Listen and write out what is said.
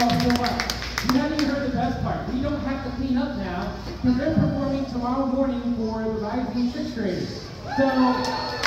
All so much. You haven't even heard the best part. We don't have to clean up now because they're performing tomorrow morning for the rising sixth graders. So,